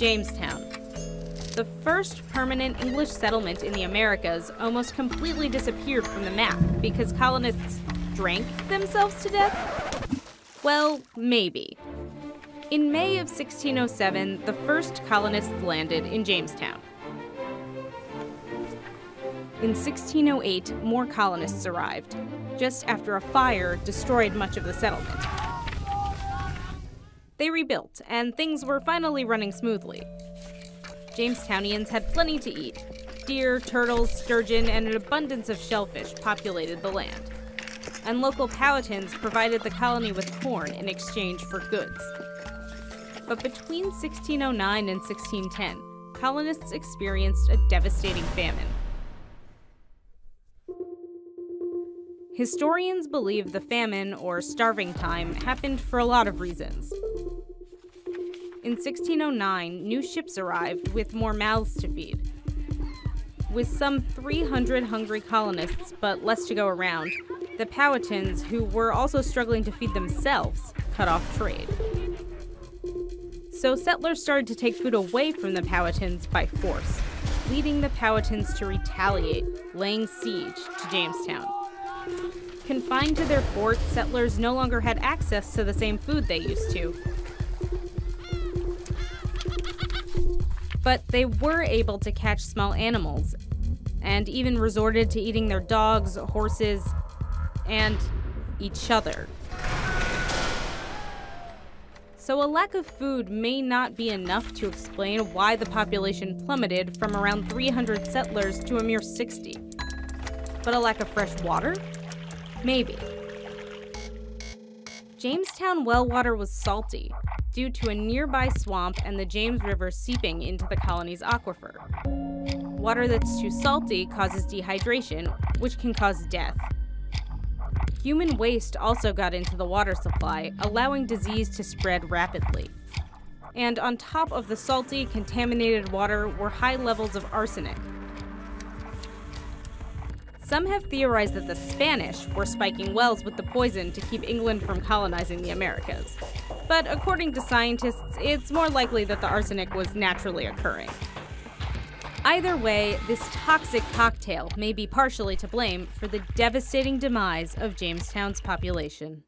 Jamestown. The first permanent English settlement in the Americas almost completely disappeared from the map because colonists drank themselves to death? Well, maybe. In May of 1607, the first colonists landed in Jamestown. In 1608, more colonists arrived, just after a fire destroyed much of the settlement. They rebuilt, and things were finally running smoothly. Jamestownians had plenty to eat. Deer, turtles, sturgeon, and an abundance of shellfish populated the land. And local Powhatans provided the colony with corn in exchange for goods. But between 1609 and 1610, colonists experienced a devastating famine. Historians believe the famine, or starving time, happened for a lot of reasons. In 1609, new ships arrived with more mouths to feed. With some 300 hungry colonists, but less to go around, the Powhatans, who were also struggling to feed themselves, cut off trade. So settlers started to take food away from the Powhatans by force, leading the Powhatans to retaliate, laying siege to Jamestown. Confined to their fort, settlers no longer had access to the same food they used to, but they were able to catch small animals and even resorted to eating their dogs, horses, and each other. So, a lack of food may not be enough to explain why the population plummeted from around 300 settlers to a mere 60. But a lack of fresh water? Maybe. Jamestown well water was salty, due to a nearby swamp and the James River seeping into the colony's aquifer. Water that's too salty causes dehydration, which can cause death. Human waste also got into the water supply, allowing disease to spread rapidly. And on top of the salty, contaminated water were high levels of arsenic. Some have theorized that the Spanish were spiking wells with the poison to keep England from colonizing the Americas but according to scientists, it's more likely that the arsenic was naturally occurring. Either way, this toxic cocktail may be partially to blame for the devastating demise of Jamestown's population.